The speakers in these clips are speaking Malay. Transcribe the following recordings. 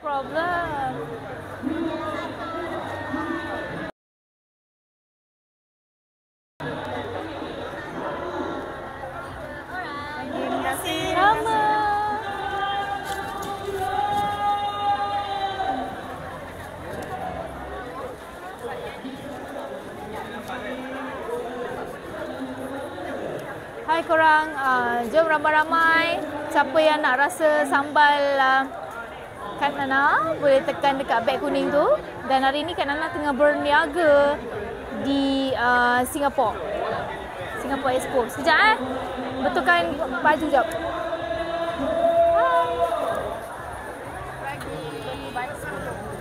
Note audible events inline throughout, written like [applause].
Problem. Hai korang, uh, jom ramai-ramai siapa yang nak rasa sambal uh, Kak Nana boleh tekan dekat beg kuning tu dan hari ni Kak Nana tengah berniaga di uh, Singapore. Singapore Expo. Sekejap eh. Betulkan baju jap.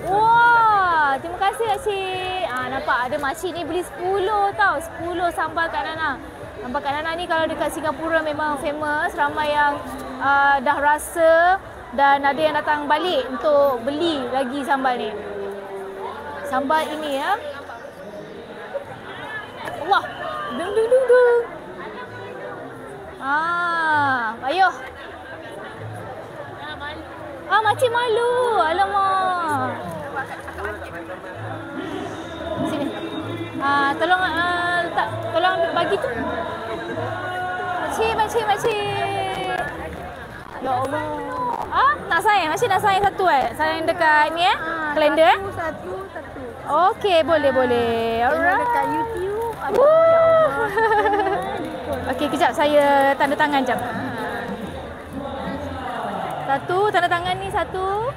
Wah, terima kasih Makcik. Ah, nampak ada makcik ni beli 10 tau. 10 sambal Kak Nana. Nampak Kak Nana ni kalau dekat Singapura memang famous. Ramai yang uh, dah rasa dan ada yang datang balik untuk beli lagi sambal ni. Sambal ini ya. Wah, dung dung dung dung. Ah, ayuh. Ah, makcik malu. Alamak. Sini. Ah, tolong ah, letak tolong bagi tu. Makcik, makcik, makcik. Ya Allah. Ah, nak sign? Makcik nak sign satu eh? Sign dekat ni eh? Kalender eh? Satu, satu, satu. Okey, boleh, boleh. Kalau Alright. dekat YouTube, Woo. [laughs] Okey, kejap saya tanda tangan jap. Satu, tanda tangan ni satu.